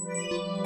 Música